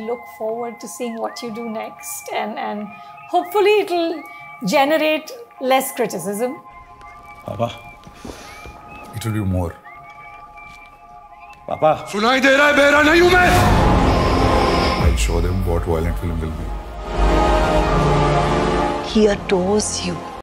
look forward to seeing what you do next. And, and hopefully, it'll generate less criticism. Papa, It will be more. Papa, I'll show them what violent film will be. He adores you.